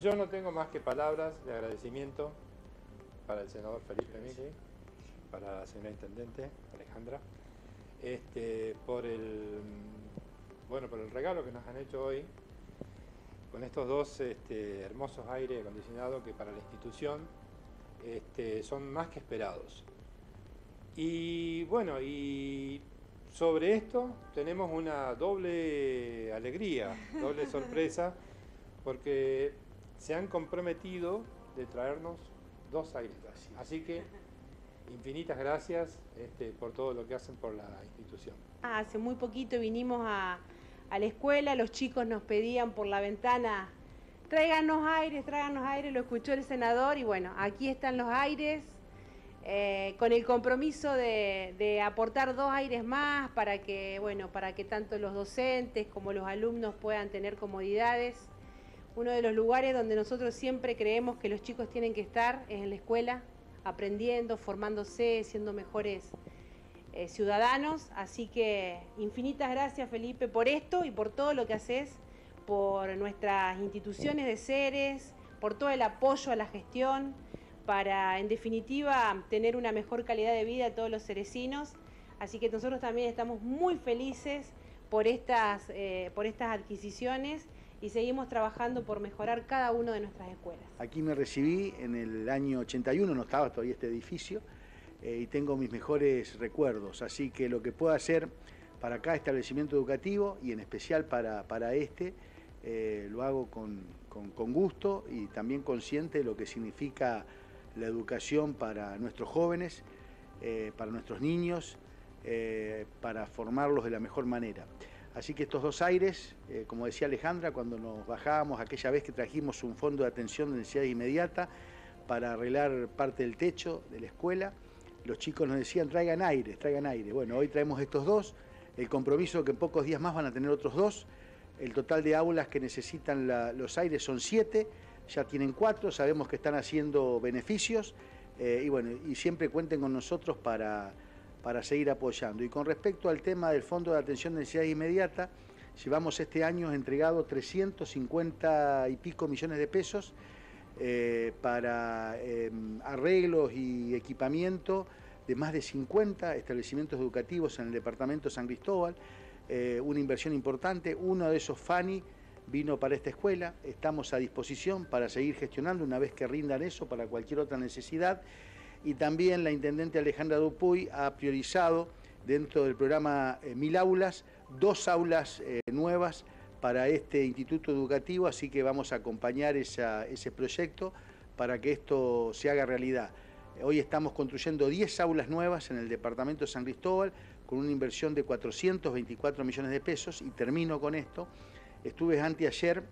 Yo no tengo más que palabras de agradecimiento para el senador Felipe Migli, para la señora Intendente Alejandra, este, por, el, bueno, por el regalo que nos han hecho hoy con estos dos este, hermosos aires acondicionados que para la institución este, son más que esperados. Y bueno, y sobre esto tenemos una doble alegría, doble sorpresa, porque se han comprometido de traernos dos aires. Así que infinitas gracias este, por todo lo que hacen por la institución. Ah, hace muy poquito vinimos a, la escuela, los chicos nos pedían por la ventana, tráiganos aires, tráiganos aires, lo escuchó el senador y bueno, aquí están los aires. Eh, con el compromiso de, de, aportar dos aires más para que, bueno, para que tanto los docentes como los alumnos puedan tener comodidades uno de los lugares donde nosotros siempre creemos que los chicos tienen que estar es en la escuela, aprendiendo, formándose, siendo mejores eh, ciudadanos. Así que infinitas gracias Felipe por esto y por todo lo que haces, por nuestras instituciones de seres, por todo el apoyo a la gestión, para en definitiva tener una mejor calidad de vida a todos los cerecinos. Así que nosotros también estamos muy felices por estas, eh, por estas adquisiciones y seguimos trabajando por mejorar cada una de nuestras escuelas. Aquí me recibí en el año 81, no estaba todavía este edificio, eh, y tengo mis mejores recuerdos, así que lo que puedo hacer para cada establecimiento educativo y en especial para, para este, eh, lo hago con, con, gusto y también consciente de lo que significa la educación para nuestros jóvenes, eh, para nuestros niños, para formarlos de la mejor manera. Así que estos dos aires, eh, como decía Alejandra, cuando nos bajábamos aquella vez que trajimos un fondo de atención de necesidad inmediata para arreglar parte del techo de la escuela, los chicos nos decían traigan aire, traigan aire. Bueno, hoy traemos estos dos, el compromiso que en pocos días más van a tener otros dos, el total de aulas que necesitan los aires son siete, ya tienen cuatro, sabemos que están haciendo beneficios. Eh, y bueno, y siempre cuenten con nosotros para para seguir apoyando. Y con respecto al tema del Fondo de Atención de Necesidad Inmediata, llevamos este año entregado 350 y pico millones de pesos eh, para em, arreglos y equipamiento de más de 50 establecimientos educativos en el departamento de San Cristóbal, eh, una inversión importante, uno de esos FANI vino para esta escuela, estamos a disposición para seguir gestionando una vez que rindan eso para cualquier otra necesidad y también la intendente Alejandra Dupuy ha priorizado dentro del programa eh, Mil Aulas, dos aulas eh, nuevas para este instituto educativo, así que vamos a acompañar ese proyecto para que esto se haga realidad. Hoy estamos construyendo 10 aulas nuevas en el departamento de San Cristóbal con una inversión de 424 millones de pesos y termino con esto. Estuve anteayer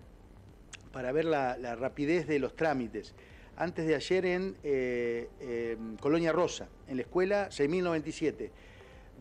para ver la rapidez de los trámites antes de ayer en eh, Colonia Rosa, en la escuela 6097,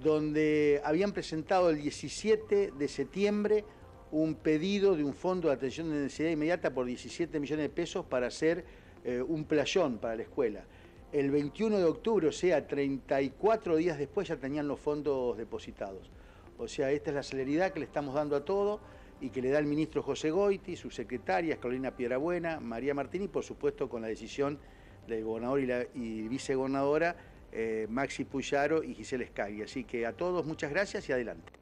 donde habían presentado el 17 de septiembre un pedido de un fondo de atención de necesidad inmediata por 17 millones de pesos para hacer eh, un playón para la escuela. El 21 de octubre, o sea, 34 días después ya tenían los fondos depositados. O sea, esta es la celeridad que le estamos dando a todo y que le da el ministro José Goiti, su secretaria Carolina Piedrabuena, María Martín y por supuesto con la decisión del gobernador y, la, vicegobernadora eh, Maxi Puyaro y Giselle Scagui. Así que a todos muchas gracias y adelante.